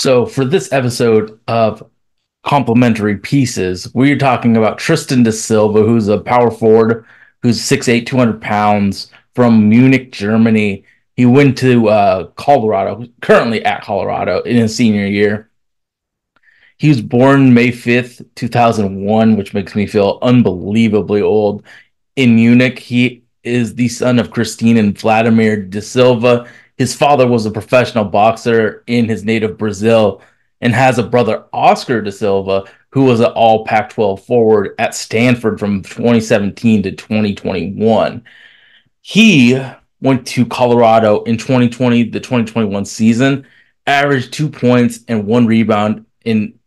So, for this episode of Complementary Pieces, we're talking about Tristan da Silva, who's a power forward who's 6'8, 200 pounds from Munich, Germany. He went to uh, Colorado, currently at Colorado in his senior year. He was born May 5th, 2001, which makes me feel unbelievably old. In Munich, he is the son of Christine and Vladimir da Silva. His father was a professional boxer in his native Brazil and has a brother, Oscar da Silva, who was an all Pac 12 forward at Stanford from 2017 to 2021. He went to Colorado in 2020, the 2021 season, averaged two points and one rebound in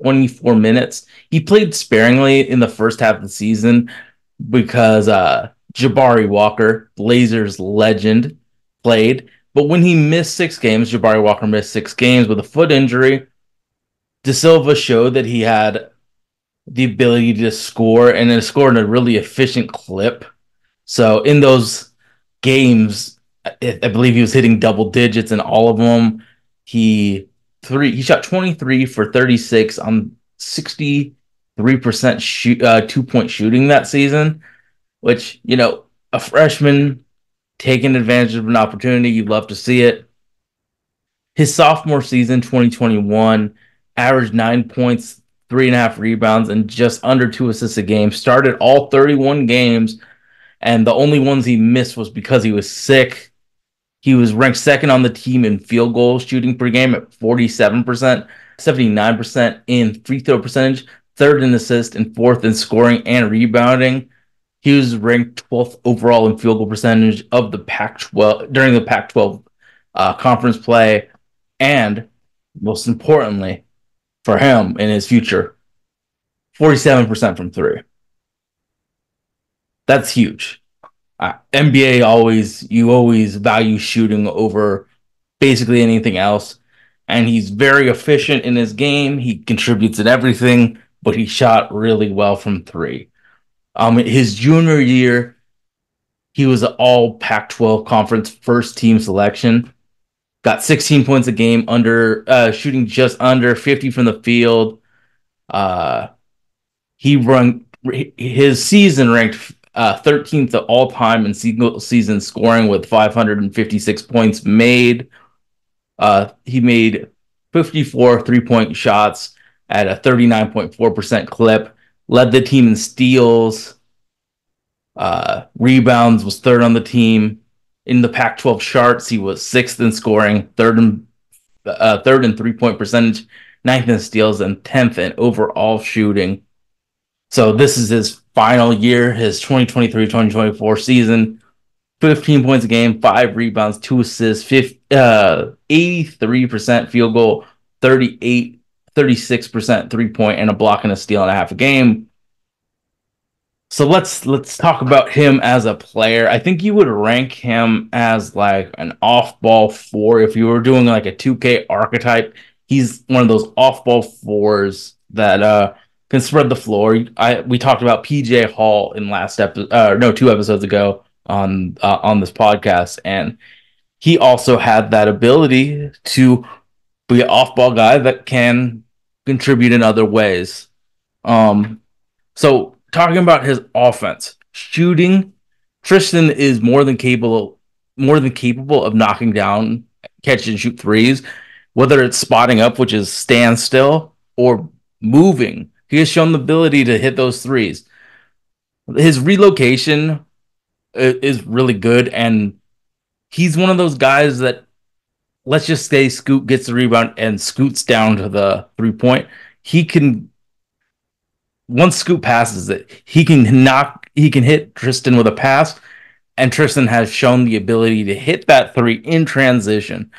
24 minutes. He played sparingly in the first half of the season because uh, Jabari Walker, Blazers legend, played. But when he missed six games, Jabari Walker missed six games with a foot injury. da Silva showed that he had the ability to score and then score in a really efficient clip. So in those games, I, I believe he was hitting double digits in all of them. He three he shot 23 for 36 on 63% shoot uh, two point shooting that season, which, you know, a freshman taking advantage of an opportunity, you'd love to see it. His sophomore season, 2021, averaged nine points, three and a half rebounds, and just under two assists a game. Started all 31 games, and the only ones he missed was because he was sick. He was ranked second on the team in field goal shooting per game at 47%, 79% in free throw percentage, third in assist, and fourth in scoring and rebounding. He was ranked 12th overall in field goal percentage of the Pac 12 during the Pac 12 uh, conference play. And most importantly, for him in his future 47% from three. That's huge. Uh, NBA always, you always value shooting over basically anything else. And he's very efficient in his game. He contributes in everything, but he shot really well from three. Um, his junior year, he was an all Pac 12 conference first team selection got 16 points a game under uh, shooting just under 50 from the field. Uh, he run his season ranked uh, 13th of all time in single season scoring with 556 points made. Uh, he made 54 three point shots at a 39.4% clip, led the team in steals, uh, rebounds, was third on the team in the Pac-12 charts. He was sixth in scoring, third in uh, third in three point percentage, ninth in steals, and tenth in overall shooting. So this is his final year, his 2023-2024 season. 15 points a game, five rebounds, two assists, 50, uh, 83% field goal, 38, 36% three point, and a block and a steal and a half a game. So let's let's talk about him as a player. I think you would rank him as like an off-ball four if you were doing like a 2K archetype. He's one of those off-ball fours that uh can spread the floor. I we talked about PJ Hall in last episode, uh, no, two episodes ago on uh, on this podcast, and he also had that ability to be an off-ball guy that can contribute in other ways. Um, so talking about his offense, shooting, Tristan is more than capable, more than capable of knocking down catch and shoot threes, whether it's spotting up, which is stand still, or moving. He has shown the ability to hit those threes. His relocation is really good, and he's one of those guys that let's just say Scoot gets the rebound and scoots down to the three point. He can once Scoot passes it, he can knock, he can hit Tristan with a pass, and Tristan has shown the ability to hit that three in transition.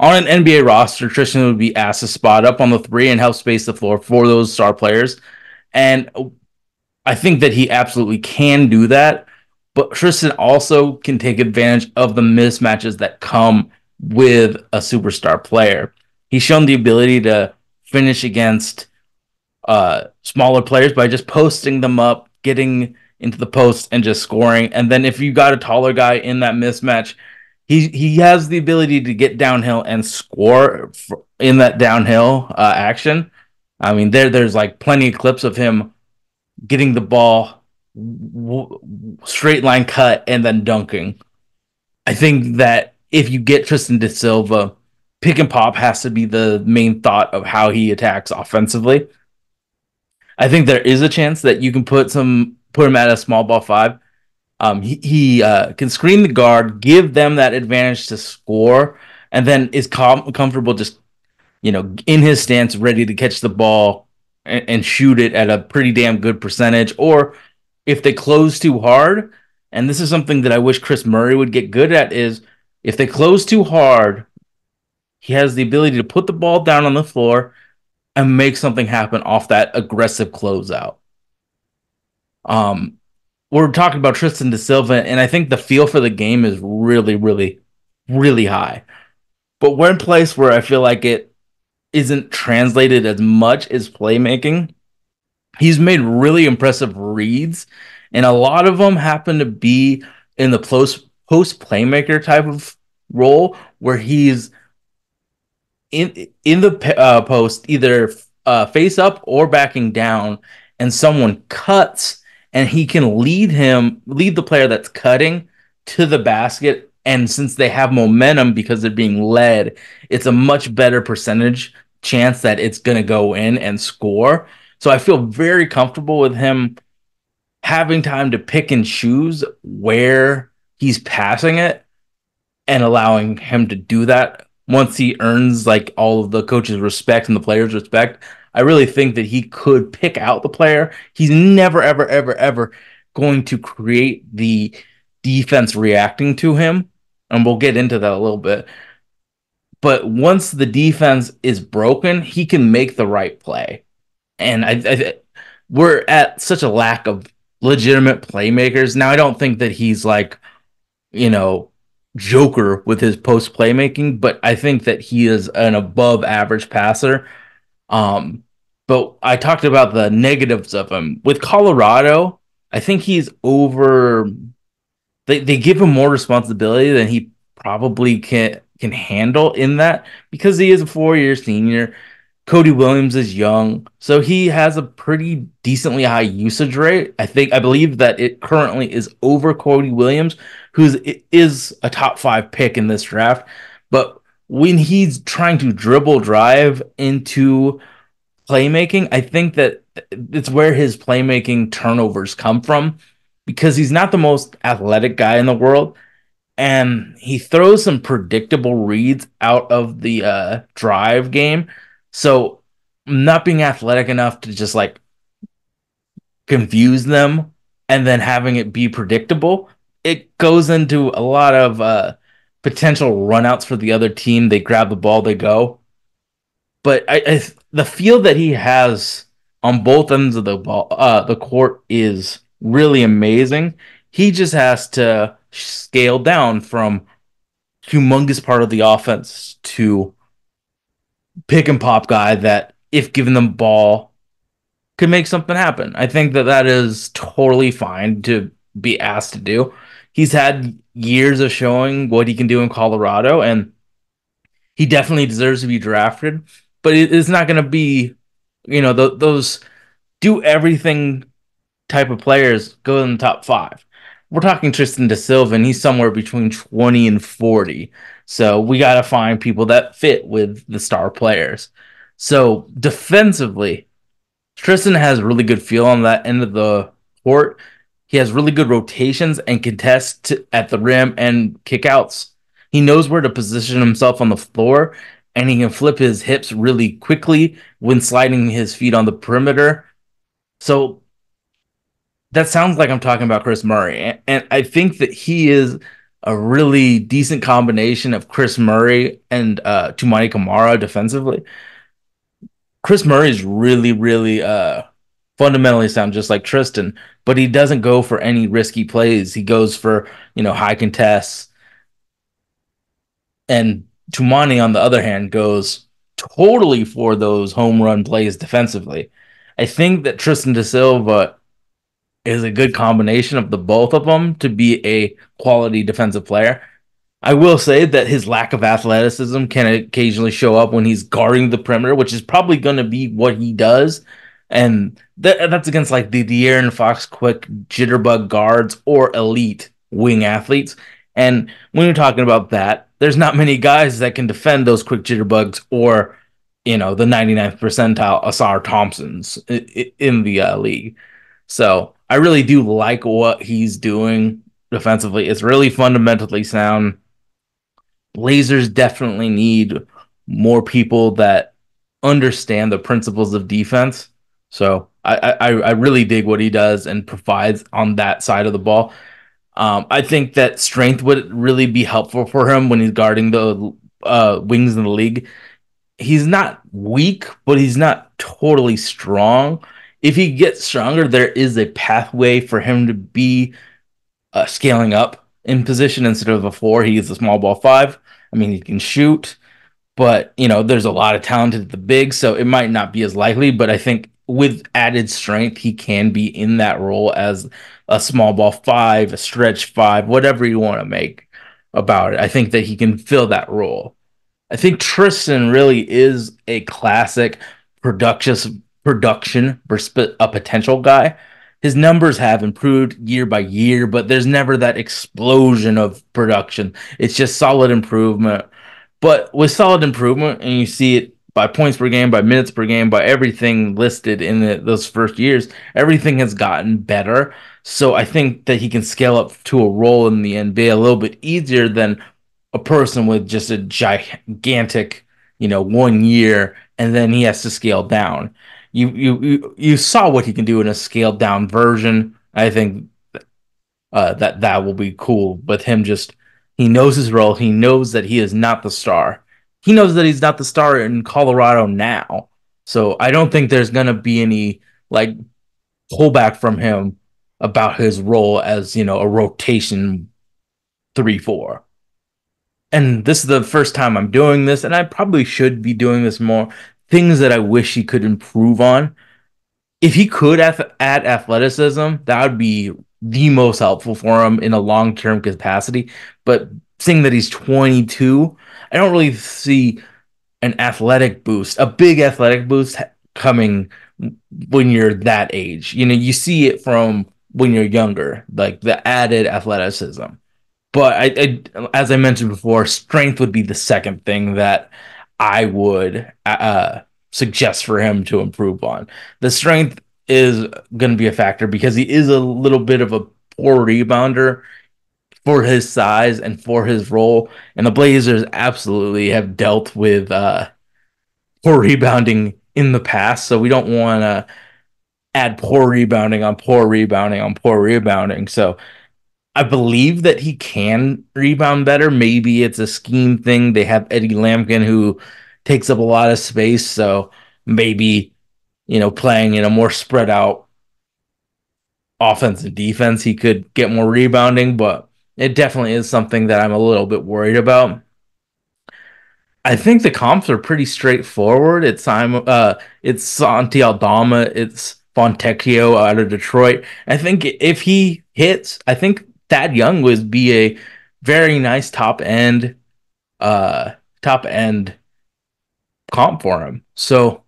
On an NBA roster, Tristan would be asked to spot up on the three and help space the floor for those star players. And I think that he absolutely can do that. But Tristan also can take advantage of the mismatches that come with a superstar player. He's shown the ability to finish against uh, smaller players by just posting them up, getting into the post, and just scoring. And then if you got a taller guy in that mismatch, he he has the ability to get downhill and score in that downhill uh, action. I mean, there there's like plenty of clips of him getting the ball w- straight line cut and then dunking. I think that if you get Tristan da Silva, pick and pop has to be the main thought of how he attacks offensively. I think there is a chance that you can put some put him at a small ball five. Um, he he uh, can screen the guard, give them that advantage to score, and then is com- comfortable just you know in his stance, ready to catch the ball and, and shoot it at a pretty damn good percentage. Or if they close too hard, and this is something that I wish Kris Murray would get good at, is if they close too hard, he has the ability to put the ball down on the floor and make something happen off that aggressive closeout. Um, we're talking about Tristan da Silva, and I think the feel for the game is really, really, really high. But we're one place where I feel like it isn't translated as much as playmaking. He's made really impressive reads, and a lot of them happen to be in the post post playmaker type of role where he's in in the uh, post either uh, face up or backing down, and someone cuts, and he can lead him lead the player that's cutting to the basket. And since they have momentum because they're being led, it's a much better percentage chance that it's going to go in and score. So I feel very comfortable with him having time to pick and choose where he's passing it and allowing him to do that once he earns like all of the coach's respect and the players' respect, I really think that he could pick out the player. He's never, ever, ever, ever going to create the defense reacting to him. And we'll get into that a little bit. But once the defense is broken, he can make the right play. And I, I we're at such a lack of legitimate playmakers. Now, I don't think that he's like, you know, joker with his post playmaking, but I think that he is an above average passer. Um, but I talked about the negatives of him with Colorado. I think he's over. They they give him more responsibility than he probably can can handle in that because he is a four year senior. Cody Williams is young, so he has a pretty decently high usage rate. I think I believe that it currently is over Cody Williams, who's a top five pick in this draft. But when he's trying to dribble drive into playmaking, I think that it's where his playmaking turnovers come from because he's not the most athletic guy in the world and he throws some predictable reads out of the uh, drive game so not being athletic enough to just like confuse them and then having it be predictable, it goes into a lot of uh, potential runouts for the other team. They grab the ball, they go. But I, I the feel that he has on both ends of the ball, uh, the court is really amazing. He just has to scale down from humongous part of the offense to pick and pop guy that, if given the ball, could make something happen. I think that that is totally fine to be asked to do. He's had years of showing what he can do in Colorado, and he definitely deserves to be drafted. But it's not going to be, you know, th- those do everything type of players go in the top five. We're talking Tristan da Silva, and he's somewhere between 20 and 40. So we got to find people that fit with the star players. So defensively, Tristan has really good feel on that end of the court. He has really good rotations and contests at the rim and kickouts. He knows where to position himself on the floor and he can flip his hips really quickly when sliding his feet on the perimeter. So that sounds like I'm talking about Kris Murray. And I think that he is a really decent combination of Kris Murray and uh, Toumani Camara defensively. Kris Murray is really, really uh, fundamentally sound just like Tristan, but he doesn't go for any risky plays. He goes for you know high contests, and Toumani on the other hand goes totally for those home run plays defensively. I think that Tristan da Silva is a good combination of the both of them to be a quality defensive player. I will say that his lack of athleticism can occasionally show up when he's guarding the perimeter, which is probably going to be what he does. And that, that's against like the De'Aaron Fox quick jitterbug guards or elite wing athletes. And when you're talking about that, there's not many guys that can defend those quick jitterbugs or, you know, the 99th percentile Ausar Thompsons in the uh, league. So I really do like what he's doing defensively. It's really fundamentally sound. Blazers definitely need more people that understand the principles of defense. So I, I, I really dig what he does and provides on that side of the ball. Um, I think that strength would really be helpful for him when he's guarding the uh, wings in the league. He's not weak, but he's not totally strong. If he gets stronger, there is a pathway for him to be uh, scaling up in position instead of a four. He is a small ball five. I mean, he can shoot, but you know, there's a lot of talent at the big, so it might not be as likely. But I think with added strength, he can be in that role as a small ball five, a stretch five, whatever you want to make about it. I think that he can fill that role. I think Tristan really is a classic production production versus a potential guy his numbers have improved year by year, but there's never that explosion of production. It's just solid improvement. But with solid improvement, and you see it by points per game, by minutes per game, by everything listed in the, those first years, everything has gotten better. So I think that he can scale up to a role in the NBA a little bit easier than a person with just a gigantic, you know, one year, and then he has to scale down you you you saw what he can do in a scaled down version. I think uh, that that will be cool. But him just he knows his role. He knows that he is not the star. He knows that he's not the star in Colorado now. So I don't think there's gonna be any like pullback from him about his role as you know a rotation three four. And this is the first time I'm doing this, and I probably should be doing this more things that I wish he could improve on. If he could add athleticism, that would be the most helpful for him in a long term capacity. But seeing that he's 22, I don't really see an athletic boost, a big athletic boost coming when you're that age. You know, you see it from when you're younger, like the added athleticism. But I, I as I mentioned before, strength would be the second thing that I would uh, suggest for him to improve on. The strength is going to be a factor because he is a little bit of a poor rebounder for his size and for his role. And the Blazers absolutely have dealt with uh, poor rebounding in the past. So we don't want to add poor rebounding on poor rebounding on poor rebounding. So I believe that he can rebound better. Maybe it's a scheme thing. They have Eddie Lampkin who takes up a lot of space, so maybe you know playing in a more spread out offense and defense, he could get more rebounding. But it definitely is something that I'm a little bit worried about. I think the comps are pretty straightforward. It's uh, it's Santi Aldama, it's Fontecchio out of Detroit. I think if he hits, I think Thad Young would be a very nice top end, uh, top end comp for him. So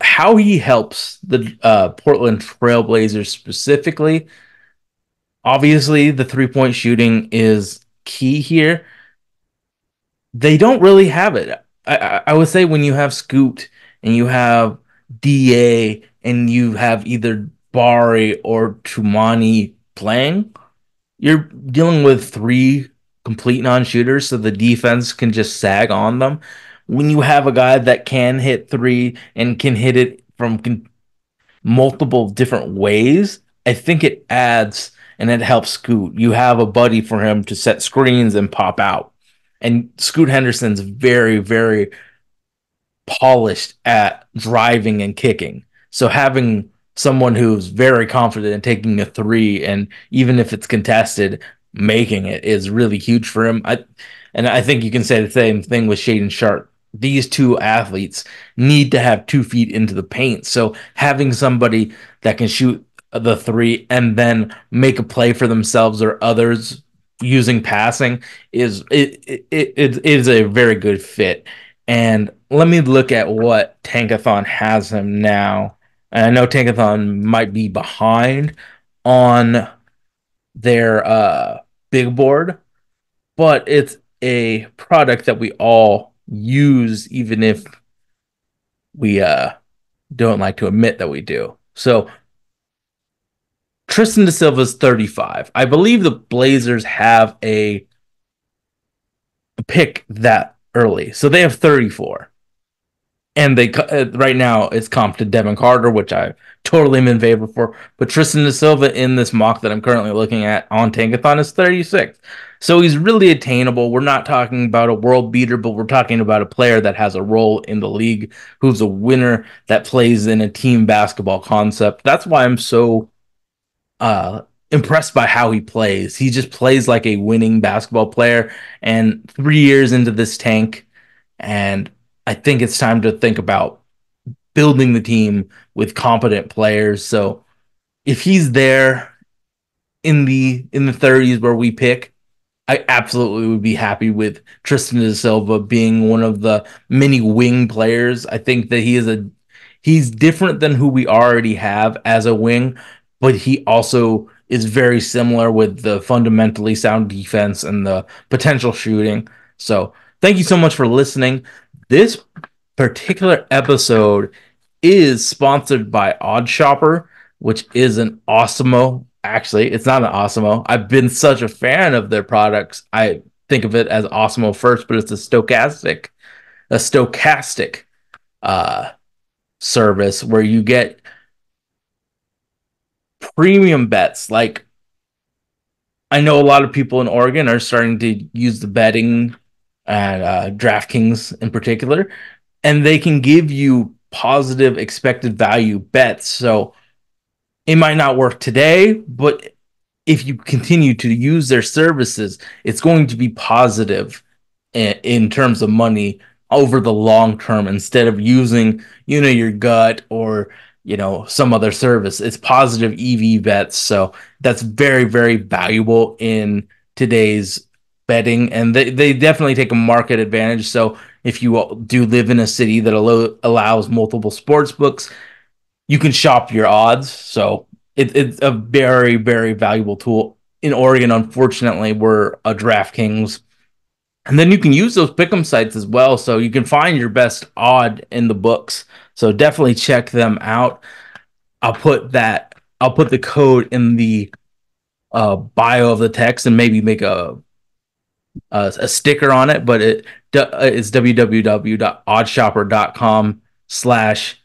how he helps the uh, Portland Trailblazers specifically, obviously the three point shooting is key here. They don't really have it. I, I, would say when you have Scoot and you have Da and you have either Bari or Toumani playing, you're dealing with three complete non-shooters, so the defense can just sag on them. When you have a guy that can hit three and can hit it from con- multiple different ways, I think it adds and it helps Scoot. You have a buddy for him to set screens and pop out. And Scoot Henderson's very, very polished at driving and kicking. So having someone who's very confident in taking a three, and even if it's contested, making it is really huge for him. I, and I think you can say the same thing with Shaedon Sharpe. These two athletes need to have two feet into the paint. So having somebody that can shoot the three and then make a play for themselves or others using passing is it, it, it, it is a very good fit. And let me look at what Tankathon has him now. And I know Tankathon might be behind on their uh, big board, but it's a product that we all use, even if we uh, don't like to admit that we do. So Tristan da Silva is 35. I believe the Blazers have a pick that early. So they have 34 and they uh, right now it's comp to Devin Carter, which I totally am in favor for. But Tristan da Silva in this mock that I'm currently looking at on Tankathon is 36. So he's really attainable. We're not talking about a world beater, but we're talking about a player that has a role in the league, who's a winner that plays in a team basketball concept. That's why I'm so uh, impressed by how he plays. He just plays like a winning basketball player. And three years into this tank, and I think it's time to think about building the team with competent players. So if he's there in the in the 30s where we pick, I absolutely would be happy with Tristan da Silva being one of the many wing players. I think that he is a he's different than who we already have as a wing, but he also is very similar with the fundamentally sound defense and the potential shooting. So thank you so much for listening. This particular episode is sponsored by OddsShopper, which is an Awesemo. Actually, it's not an Awesemo. I've been such a fan of their products. I think of it as Awesemo first, but it's a stochastic, a stochastic uh, service where you get premium bets. Like I know a lot of people in Oregon are starting to use the betting and uh, DraftKings in particular, and they can give you positive expected value bets. So it might not work today, but if you continue to use their services, it's going to be positive in, in terms of money over the long term instead of using, you know, your gut or you know some other service it's positive ev bets so that's very very valuable in today's betting and they, they definitely take a market advantage. So if you do live in a city that allow, allows multiple sports books you can shop your odds. So it, it's a very very valuable tool. In oregon unfortunately we're a draftkings and then you can use those pick'em sites as well. So you can find your best odd in the books. So definitely check them out. I'll put that i'll put the code in the uh, bio of the text and maybe make a a sticker on it, but it uh, it's www.oddshopper.com slash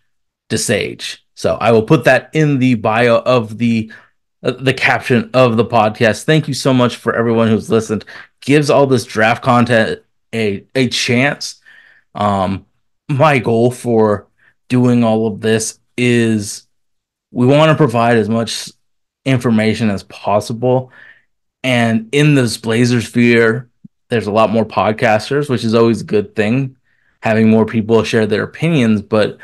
dasage. So I will put that in the bio of the uh, the caption of the podcast. Thank you so much for everyone who's listened. Gives all this draft content a a chance. Um, my goal for doing all of this is we want to provide as much information as possible. And in this Blazer sphere, there's a lot more podcasters, which is always a good thing, having more people share their opinions, but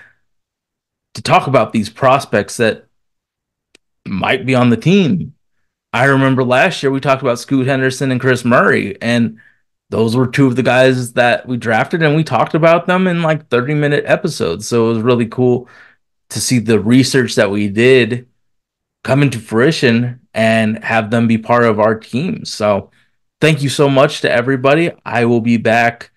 to talk about these prospects that might be on the team. I remember last year we talked about Scoot Henderson and Kris Murray, and those were two of the guys that we drafted, and we talked about them in like 30 minute episodes. So it was really cool to see the research that we did come into fruition and have them be part of our team. So thank you so much to everybody. I will be back.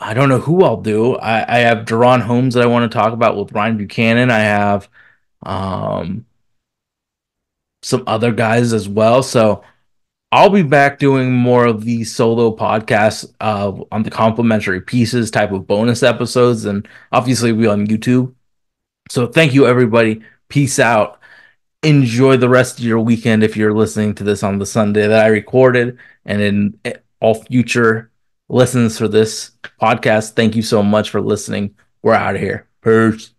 I don't know who I'll do. I, I have DaRon Holmes that I want to talk about with Ryan Buchanan. I have um, some other guys as well. So I'll be back doing more of these solo podcasts uh, on the complementary pieces type of bonus episodes, and obviously we on YouTube. So thank you, everybody. Peace out enjoy the rest of your weekend if you're listening to this on the Sunday that I recorded and in eh, all future listens for this podcast. Thank you so much for listening. We're out of here. Peace.